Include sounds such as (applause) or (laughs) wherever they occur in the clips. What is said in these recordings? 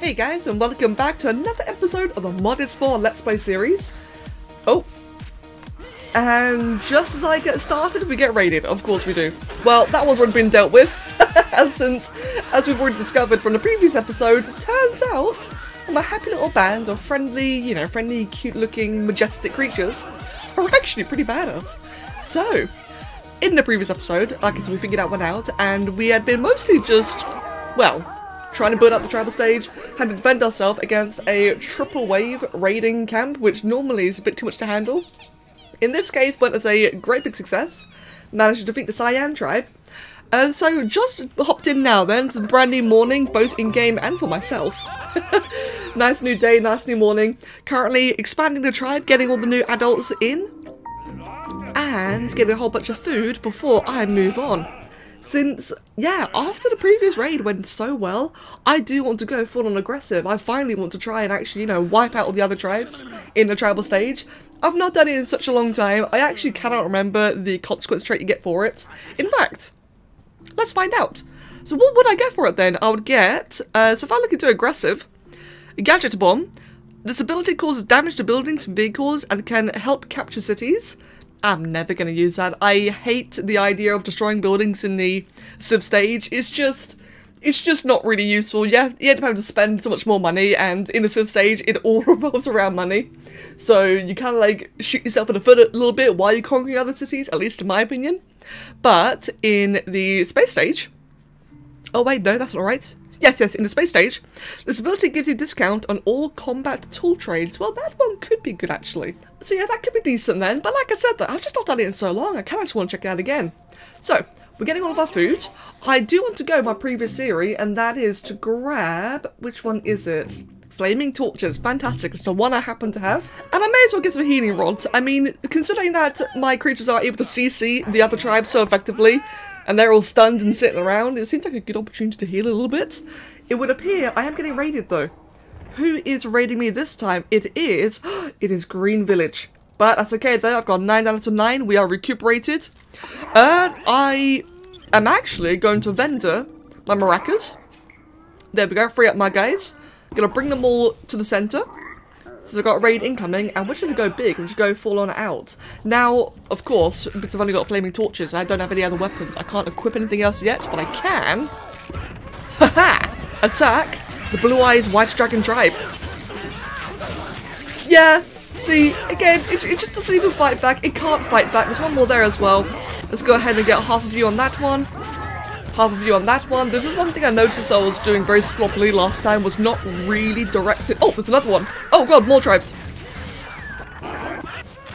Hey guys, and welcome back to another episode of the Modded Spore Let's Play series. Oh. And just as I get started, we get raided. Of course we do. Well, that one's already been dealt with. (laughs) and since, as we've already discovered from the previous episode, turns out I'm a happy little band of friendly, you know, friendly, cute-looking, majestic creatures are actually pretty badass. So, in the previous episode, like I said, we figured that one out, and we had been mostly just, well, trying to build up the tribal stage, had to defend ourselves against a triple wave raiding camp, which normally is a bit too much to handle. In this case, went as a great big success, managed to defeat the Cyan tribe. And so just hopped in now then, it's a brand new morning, both in-game and for myself. (laughs) nice new day, nice new morning. Currently expanding the tribe, getting all the new adults in, and getting a whole bunch of food before I move on. Since, yeah, after the previous raid went so well, I do want to go full on aggressive. I finally want to try and actually, you know, wipe out all the other tribes in the tribal stage. I've not done it in such a long time. I actually cannot remember the consequence trait you get for it. In fact, let's find out. So what would I get for it then? I would get, uh, so if I look into aggressive, Gadget Bomb. This ability causes damage to buildings and vehicles and can help capture cities. I'm never going to use that. I hate the idea of destroying buildings in the Civ stage. It's just, it's just not really useful. You, have, you end up having to spend so much more money, and in the Civ stage, it all (laughs) revolves around money. So you kind of like shoot yourself in the foot a little bit while you're conquering other cities, at least in my opinion. But in the space stage, oh wait, no, that's not right. Yes, yes, in the space stage, this ability gives you a discount on all combat tool trades. Well, that one could be good, actually. So yeah, that could be decent then. But like I said, I've just not done it in so long. I kind of just want to check it out again. So, we're getting all of our food. I do want to go my previous theory, and that is to grab... Which one is it? Flaming torches, fantastic. It's the one I happen to have. And I may as well get some healing rods. I mean, considering that my creatures are able to CC the other tribes so effectively, and they're all stunned and sitting around, it seems like a good opportunity to heal a little bit. It would appear I am getting raided though. Who is raiding me this time? It is, (gasps) it is Green Village. But that's okay though, I've got 9 out of 9, we are recuperated. And I am actually going to vendor my maracas. There we go, free up my guys. Gonna bring them all to the centre. So I've got raid incoming, and going to go big, we're just go full on out. Now, of course, because I've only got flaming torches, I don't have any other weapons, I can't equip anything else yet, but I can... Haha! Attack the Blue Eyes White Dragon Tribe. Yeah, see, again, it, it just doesn't even fight back, it can't fight back, there's one more there as well. Let's go ahead and get half of you on that one half of you on that one. This is one thing I noticed I was doing very sloppily last time, was not really directed- Oh, there's another one! Oh god, more tribes!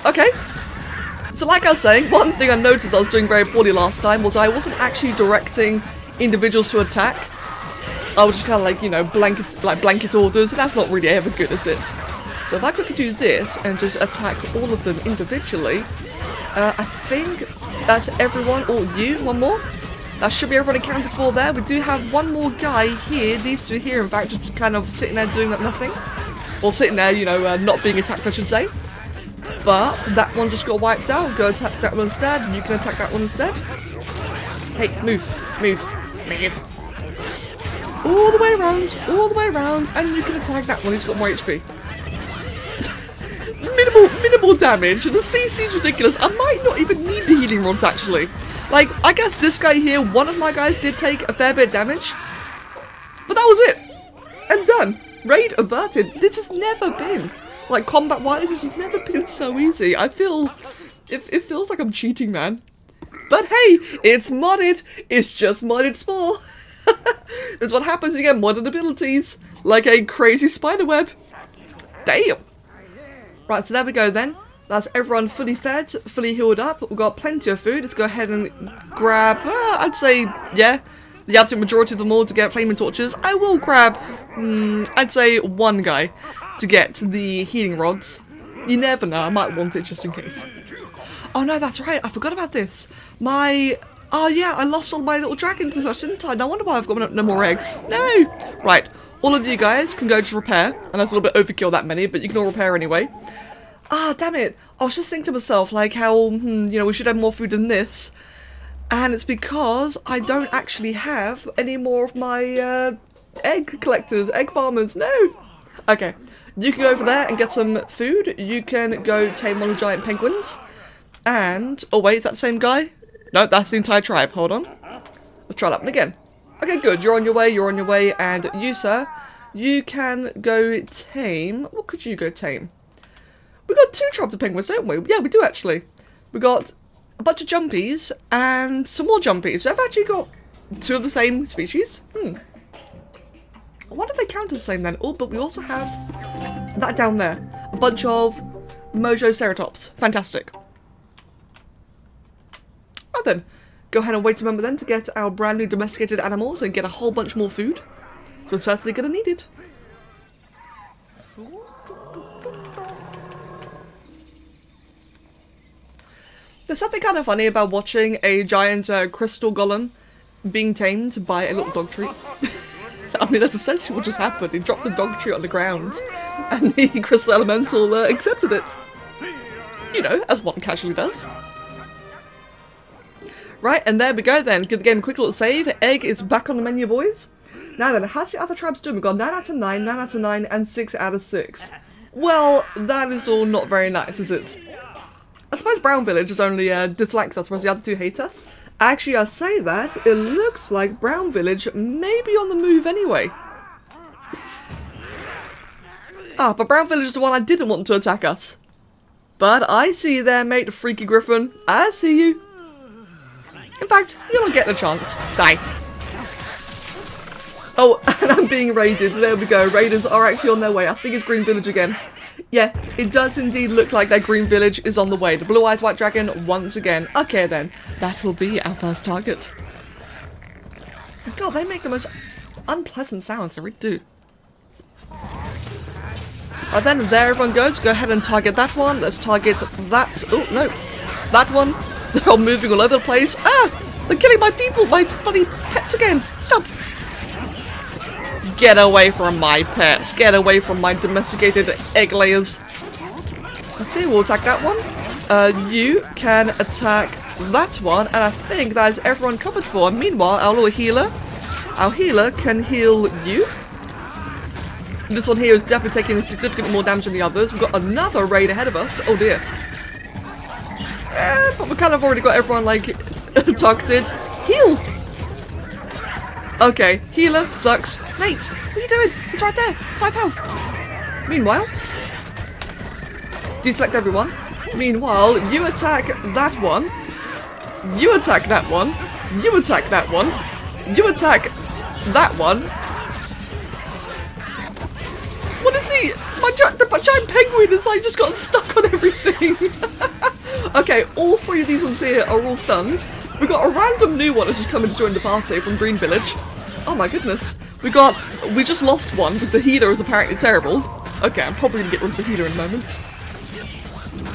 Okay. So like I was saying, one thing I noticed I was doing very poorly last time was I wasn't actually directing individuals to attack. I was just kind of like, you know, blanket, like blanket orders, and that's not really ever good, is it? So if I could do this and just attack all of them individually, uh, I think that's everyone, or you, one more? That should be everyone accounted for there. We do have one more guy here, these two here in fact, just kind of sitting there doing nothing. Or sitting there, you know, uh, not being attacked I should say. But that one just got wiped out. Go attack that one instead. You can attack that one instead. Hey, move, move, move. All the way around, all the way around, and you can attack that one. He's got more HP. (laughs) minimal, minimal damage. The CC is ridiculous. I might not even need the healing rods actually. Like, I guess this guy here, one of my guys did take a fair bit of damage. But that was it. I'm done. Raid averted. This has never been, like, combat-wise, this has never been (laughs) so easy. I feel, it, it feels like I'm cheating, man. But hey, it's modded. It's just modded spore. (laughs) That's what happens when you get modded abilities. Like a crazy spider web. Damn. Right, so there we go then. That's everyone fully fed, fully healed up. We've got plenty of food. Let's go ahead and grab, uh, I'd say, yeah, the absolute majority of them all to get flaming torches. I will grab, um, I'd say, one guy to get the healing rods. You never know, I might want it just in case. Oh no, that's right, I forgot about this. My, oh yeah, I lost all my little dragons and such, didn't I? No wonder why I've got no, more eggs. No! Right, all of you guys can go to repair, and that's a little bit overkill that many, but you can all repair anyway. Ah, damn it. I was just thinking to myself, like, how, hmm, you know, we should have more food than this. And it's because I don't actually have any more of my, uh, Egg collectors, egg farmers, no! Okay, you can go over there and get some food. You can go tame one of the giant penguins. And, oh wait, is that the same guy? No, that's the entire tribe. Hold on. Let's try that one again. Okay, good. You're on your way, you're on your way. And you, sir, you can go tame... What could you go tame? We got two tribes of penguins, don't we? Yeah, we do actually. We got a bunch of jumpies and some more jumpies. We've actually got two of the same species. Hmm. Why do they count as the same then? Oh, but we also have that down there. A bunch of Mojoceratops. Fantastic. Right then, go ahead and wait a moment then to get our brand new domesticated animals and get a whole bunch more food. So we're certainly going to need it. There's something kind of funny about watching a giant uh, crystal golem being tamed by a little Dogtree. (laughs) I mean, that's essentially what just happened. He dropped the Dogtree on the ground, and the (laughs) crystal elemental uh, accepted it. You know, as one casually does. Right, and there we go then. Give the game a quick little save. Egg is back on the menu, boys. Now then, how's the other tribes doing? We've got 9 out of 9, 9 out of 9, and 6 out of 6. Well, that is all not very nice, is it? I suppose Brown Village is only uh, disliked us, whereas the other two hate us. Actually, I say that, it looks like Brown Village may be on the move anyway. Ah, but Brown Village is the one I didn't want to attack us. But I see you there, mate, Freaky Griffin. I see you. In fact, you don't get the chance. Die. Oh, (laughs) and I'm being raided. There we go. Raiders are actually on their way. I think it's Green Village again. Yeah, it does indeed look like that Green Village is on the way. The Blue-Eyed White Dragon once again. Okay then, that will be our first target. God, they make the most unpleasant sounds, they really do. Right then, there everyone goes. Go ahead and target that one. Let's target that. Oh, no. That one. (laughs) They're all moving all over the place. Ah! They're killing my people, my bloody pets again. Stop. Get away from my pets. Get away from my domesticated egg layers. Let's see, we'll attack that one. Uh, you can attack that one, and I think that is everyone covered for. Meanwhile, our little healer, our healer can heal you. This one here is definitely taking significantly more damage than the others. We've got another raid ahead of us. Oh dear. Eh, but we kind of already got everyone, like, (laughs) targeted. Heal! Okay, healer sucks. Mate, what are you doing? He's right there. Five health. Meanwhile, deselect everyone. Meanwhile, you attack that one. You attack that one. You attack that one. You attack that one. What is he? My, gi my giant penguin is like just got stuck on everything. (laughs) okay, all three of these ones here are all stunned. We've got a random new one that's just coming to join the party from Green Village. Oh my goodness. We got... We just lost one because the healer is apparently terrible. Okay, I'm probably going to get rid of the healer in a moment.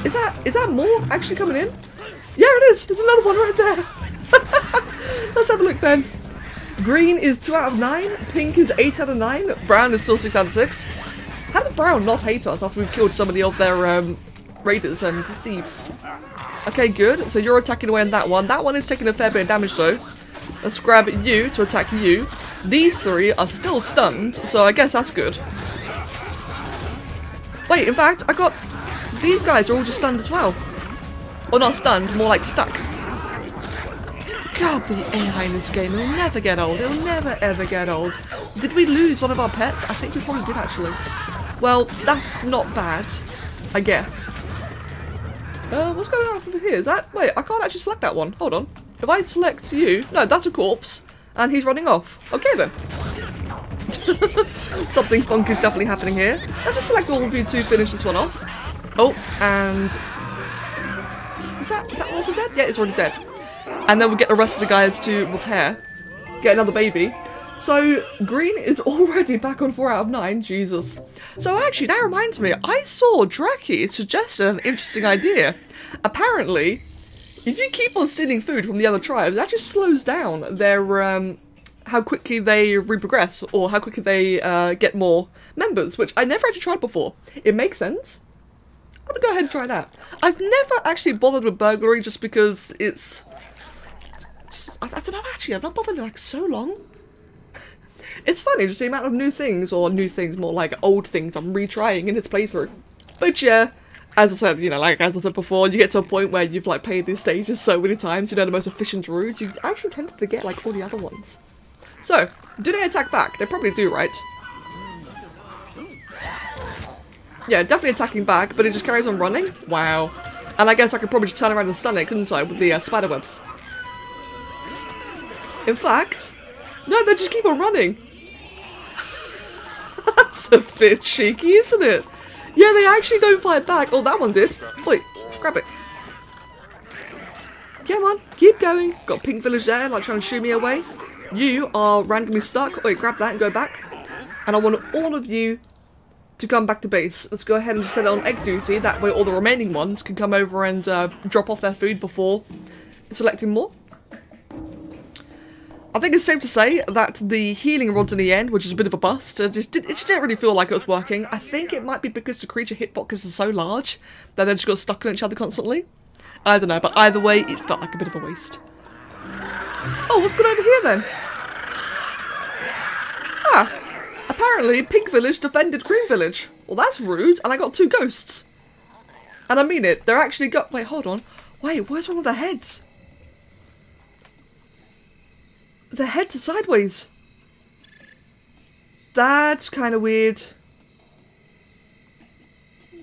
Is that... Is that more actually coming in? Yeah, it is! There's another one right there! (laughs) Let's have a look then. Green is 2 out of 9. Pink is 8 out of 9. Brown is still 6 out of 6. How does Brown not hate us after we've killed somebody of their um, raiders and thieves? Okay, good. So you're attacking away on that one. That one is taking a fair bit of damage though. Let's grab you to attack you. These three are still stunned, so I guess that's good. Wait, in fact, I got... These guys are all just stunned as well. Or not stunned, more like stuck. God, the AI in this game, it'll never get old. It'll never ever get old. Did we lose one of our pets? I think we probably did actually. Well, that's not bad, I guess. Uh, what's going on over here? Is that... Wait, I can't actually select that one. Hold on. If I select you... No, that's a corpse. And he's running off. Okay, then. (laughs) Something funky is definitely happening here. Let's just select all of you to finish this one off. Oh, and... Is that, is that also dead? Yeah, it's already dead. And then we'll get the rest of the guys to repair. Get another baby. So, Green is (laughs) already back on 4 out of 9, Jesus. So actually, that reminds me, I saw Draki suggested an interesting idea. Apparently, if you keep on stealing food from the other tribes, that just slows down their, um, how quickly they reprogress, or how quickly they uh, get more members, which I never actually tried before. It makes sense. I'm gonna go ahead and try that. I've never actually bothered with burglary just because it's... Just, I, I don't know, actually, I've not bothered in like so long. It's funny, just the amount of new things, or new things, more like old things I'm retrying in its playthrough. But yeah, as I said, you know, like as I said before, you get to a point where you've like played these stages so many times, you know the most efficient routes, you actually tend to forget like all the other ones. So, do they attack back? They probably do, right? Yeah, definitely attacking back, but it just carries on running? Wow. And I guess I could probably just turn around and stun it, couldn't I, with the uh, spider webs? In fact, no, they just keep on running. That's a bit cheeky, isn't it? Yeah, they actually don't fight back. Oh, that one did. Wait, grab it. Come on, keep going. Got pink village there, like trying to shoo me away. You are randomly stuck. Wait, grab that and go back. And I want all of you to come back to base. Let's go ahead and just set it on egg duty. That way all the remaining ones can come over and uh, drop off their food before selecting more. I think it's safe to say that the healing rods in the end, which is a bit of a bust, uh, just did, it just didn't really feel like it was working. I think it might be because the creature hitboxes are so large that they just got stuck on each other constantly. I don't know, but either way, it felt like a bit of a waste. Oh, what's going on over here then? Ah, apparently Pink Village defended Green Village. Well, that's rude, and I got two ghosts. And I mean it, they're actually got- wait, hold on. Wait, where's one of their heads? The heads are sideways. That's kind of weird.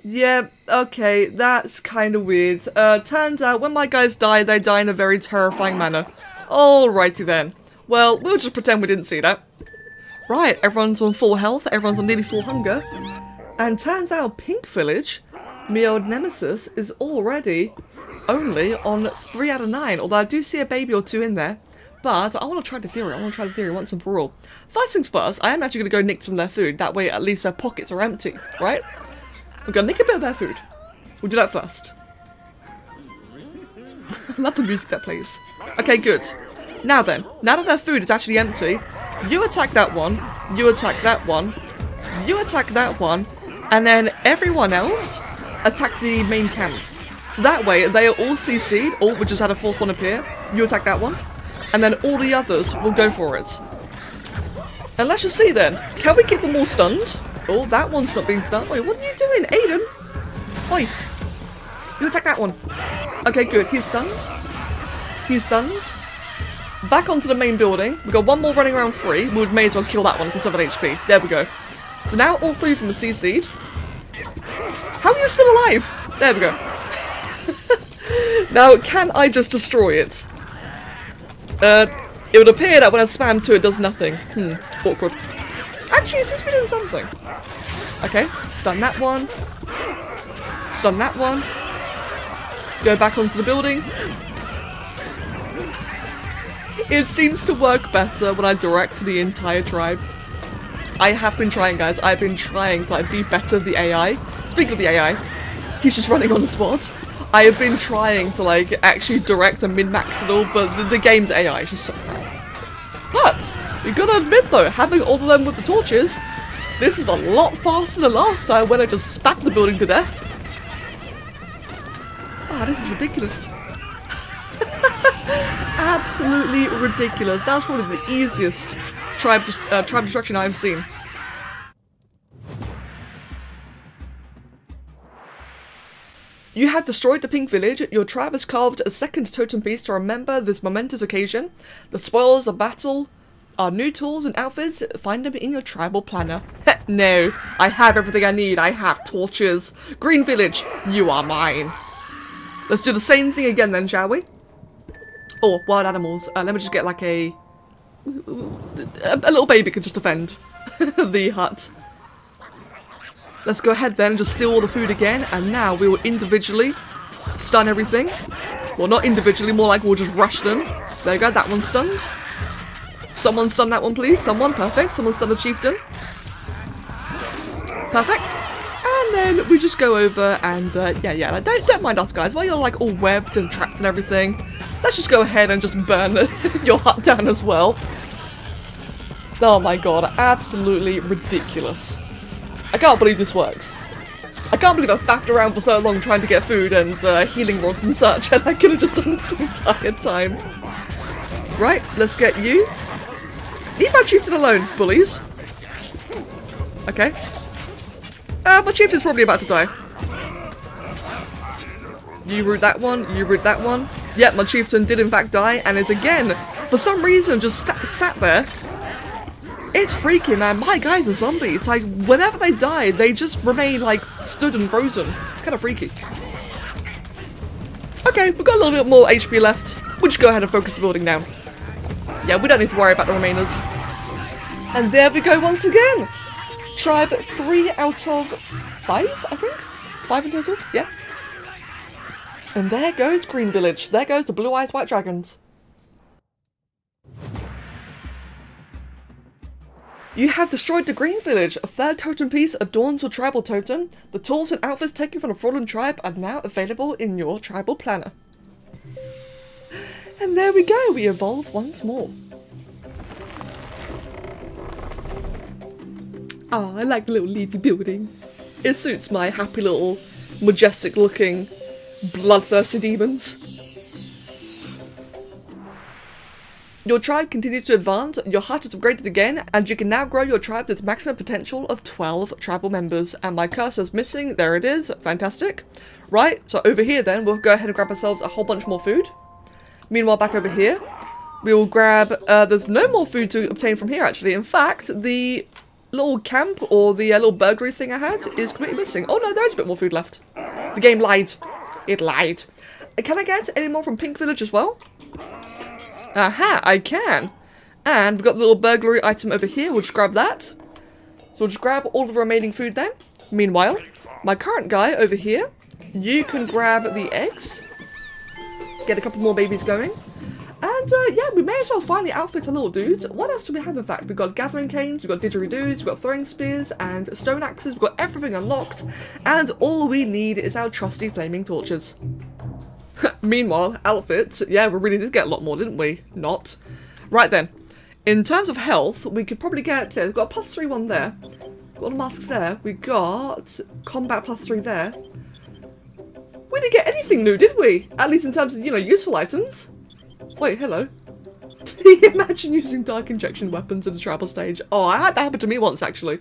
Yeah, okay, that's kind of weird. Uh, turns out when my guys die, they die in a very terrifying manner. Alrighty then. Well, we'll just pretend we didn't see that. Right, everyone's on full health, everyone's on nearly full hunger. And turns out Pink Village, my old nemesis, is already only on 3 out of 9. Although I do see a baby or two in there. But I want to try the theory. I want to try the theory once and for all. First things first, I am actually going to go nick some of their food. That way at least their pockets are empty, right? I'm going to nick a bit of their food. We'll do that first. (laughs) Love the music that plays. Okay, good. Now then, now that their food is actually empty, you attack that one, you attack that one, you attack that one, and then everyone else attack the main camp. So that way, they are all CC'd, or we just had a fourth one appear, you attack that one, and then all the others will go for it. And let's just see then, can we keep them all stunned? Oh, that one's not being stunned. Wait, what are you doing, Aiden? Oi, you attack that one. Okay, good, he's stunned. He's stunned. Back onto the main building. We've got one more running around free. We may as well kill that one to 7 HP. There we go. So now all three from the CC'd. How are you still alive? There we go. (laughs) now, can I just destroy it? Uh, it would appear that when I spam 2 it does nothing. Hmm, awkward. Actually, it seems to be doing something. Okay, stun that one. Stun that one. Go back onto the building. It seems to work better when I direct the entire tribe. I have been trying, guys. I've been trying to like, be better the AI. Speaking of the AI, he's just running on the spot. I have been trying to like actually direct and min-max it all, but the, the game's AI is just so crap. But you gotta admit though, having all of them with the torches, this is a lot faster than last time when I just spat the building to death. Ah, oh, this is ridiculous. (laughs) Absolutely ridiculous. That's probably the easiest tribe, uh, tribe destruction I've seen. You have destroyed the Pink Village. Your tribe has carved a second totem piece to remember this momentous occasion. The spoils of battle are new tools and outfits. Find them in your tribal planner. no, I have everything I need. I have torches. Green Village, you are mine. Let's do the same thing again then, shall we? Oh, wild animals. Uh, let me just get like a... A, a little baby could just defend (laughs) the hut. Let's go ahead then and just steal all the food again. And now we will individually stun everything. Well, not individually, more like we'll just rush them. There you go, that one's stunned. Someone stun that one, please. Someone, perfect. Someone stun the chieftain. Perfect. And then we just go over and, uh, yeah, yeah, like, don't, don't mind us, guys. While you're, like, all webbed and trapped and everything, let's just go ahead and just burn (laughs) your hut down as well. Oh my god, absolutely ridiculous. I can't believe this works. I can't believe I faffed around for so long trying to get food and uh, healing rods and such, (laughs) and I could have just done this the entire time. Right, let's get you. Leave my chieftain alone, bullies. Okay. Uh, my chieftain's probably about to die. You root that one, you root that one. Yep, my chieftain did in fact die, and it again, for some reason, just sat there. It's freaky, man. My guys are zombies. Like, whenever they die, they just remain, like, stood and frozen. It's kind of freaky. Okay, we've got a little bit more HP left. We'll just go ahead and focus the building now. Yeah, we don't need to worry about the remainers. And there we go once again. Tribe 3 out of 5, I think? 5 in total? Yeah. And there goes Green Village. There goes the Blue Eyes White Dragons. You have destroyed the Green Village. A third totem piece adorns your tribal totem. The tools and outfits taken from the fallen tribe are now available in your tribal planner. And there we go, we evolve once more. Oh, I like the little leafy building. It suits my happy little, majestic looking, bloodthirsty demons. Your tribe continues to advance, your hut is upgraded again, and you can now grow your tribe to its maximum potential of 12 tribal members. And my cursor's missing, there it is, fantastic. Right, so over here then, we'll go ahead and grab ourselves a whole bunch more food. Meanwhile, back over here, we will grab, uh, there's no more food to obtain from here actually. In fact, the little camp or the uh, little burglary thing I had is completely missing. Oh no, there is a bit more food left. The game lied. It lied. Can I get any more from Pink Village as well? Aha, I can. And we've got the little burglary item over here. We'll just grab that. So we'll just grab all the remaining food then. Meanwhile, my current guy over here, you can grab the eggs. Get a couple more babies going. And uh, yeah, we may as well finally outfit a little dude. What else do we have in fact? We've got gathering canes, we've got didgeridoos, we've got throwing spears and stone axes, we've got everything unlocked. And all we need is our trusty flaming torches. (laughs) Meanwhile, outfits, yeah, we really did get a lot more, didn't we? Not. Right then. In terms of health, we could probably get, uh, we've got a plus three one there. Got the masks there. We got combat plus three there. We didn't get anything new, did we? At least in terms of, you know, useful items. Wait, hello. (laughs) Imagine using dark injection weapons in the tribal stage. Oh, I had that happen to me once, actually.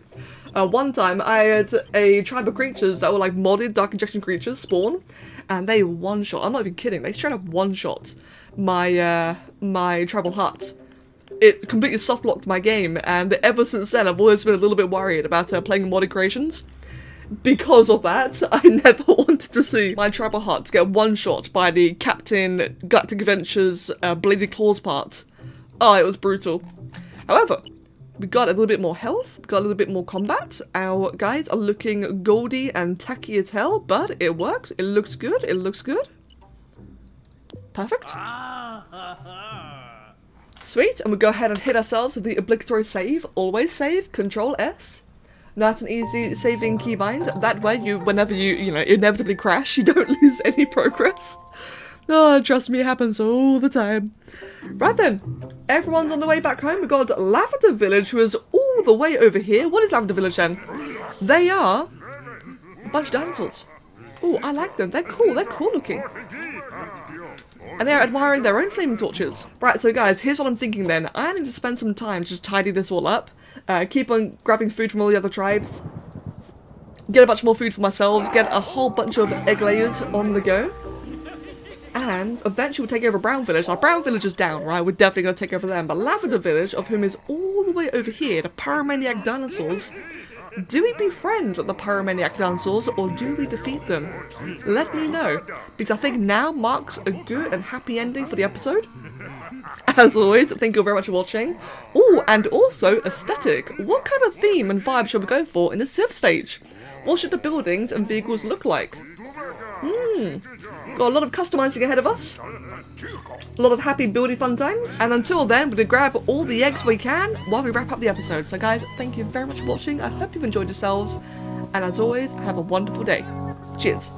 Uh, one time, I had a tribe of creatures that were like modded dark injection creatures spawn, and they one-shot, I'm not even kidding, they straight up one-shot my, uh, my tribal hut. It completely soft-locked my game, and ever since then I've always been a little bit worried about uh, playing modded creations. Because of that, (laughs) I never (laughs) wanted to see my tribal hut get one-shot by the Captain Galactic Adventures uh, Bladed Claws part. Oh, it was brutal. However, we got a little bit more health, got a little bit more combat. Our guys are looking goldy and tacky as hell, but it works. It looks good. It looks good. Perfect. Sweet, and we go ahead and hit ourselves with the obligatory save. Always save, Control S. That's an easy saving keybind. That way, you, whenever you, you know, inevitably crash, you (laughs) don't lose any progress. Oh, trust me, it happens all the time. Right then, everyone's on the way back home. We've got Lavender Village, who is all the way over here. What is Lavender Village then? They are a bunch of dinosaurs. Oh, I like them. They're cool. They're cool looking. And they're admiring their own flaming torches. Right, so guys, here's what I'm thinking then. I need to spend some time to just tidy this all up. Uh, keep on grabbing food from all the other tribes. Get a bunch more food for myself. Get a whole bunch of egg layers on the go and eventually we'll take over Brown Village. Our Brown Village is down, right? We're definitely going to take over them. But Lavender Village, of whom is all the way over here, the Pyromaniac Dinosaurs, do we befriend the Pyromaniac Dinosaurs or do we defeat them? Let me know, because I think now marks a good and happy ending for the episode. As always, thank you very much for watching. Oh, and also aesthetic. What kind of theme and vibe should we go for in the Civ stage? What should the buildings and vehicles look like? Hmm. Got a lot of customizing ahead of us. A lot of happy building fun times. And until then, we're going to grab all the eggs we can while we wrap up the episode. So guys, thank you very much for watching. I hope you've enjoyed yourselves. And as always, have a wonderful day. Cheers.